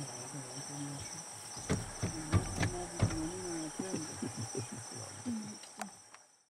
Mm-hmm.